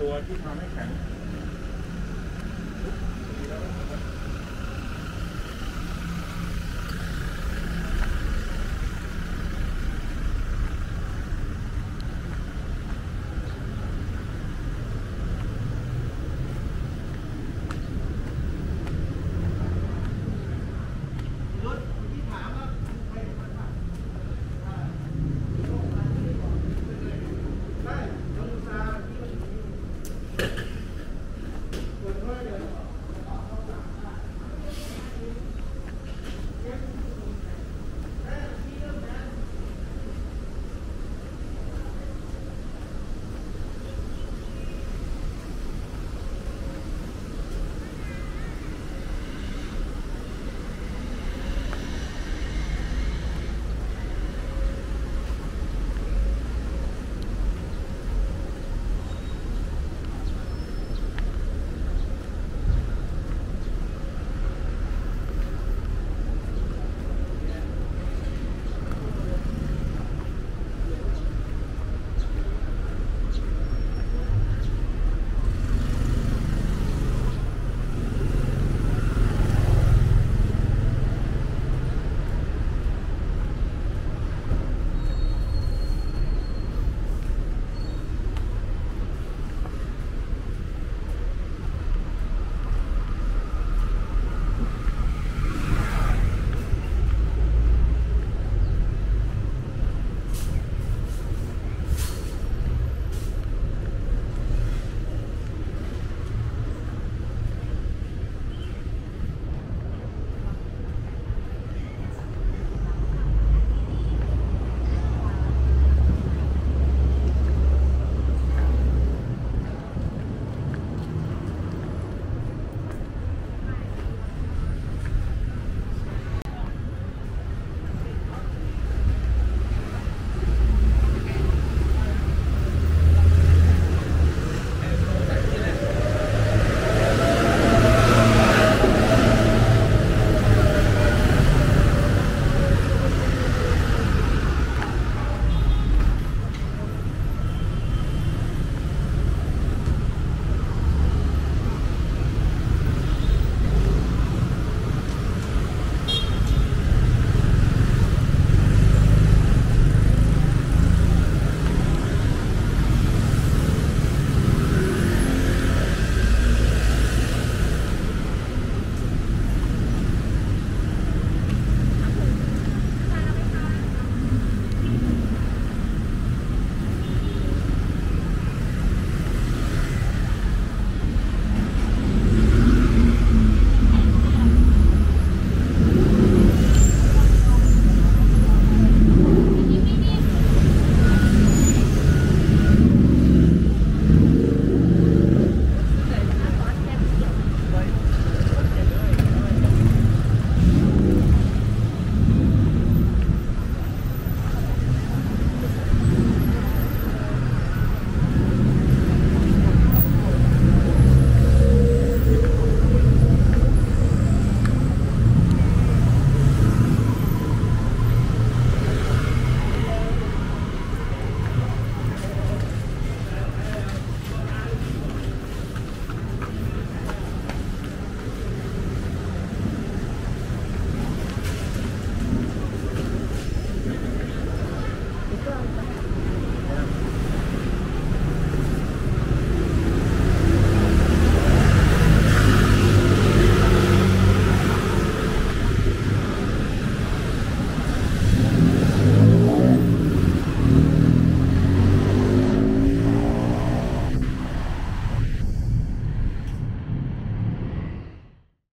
ตัวที่ทำให้แข็ง